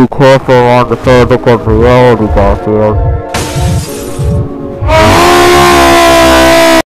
Be careful on the further country road, Garfield.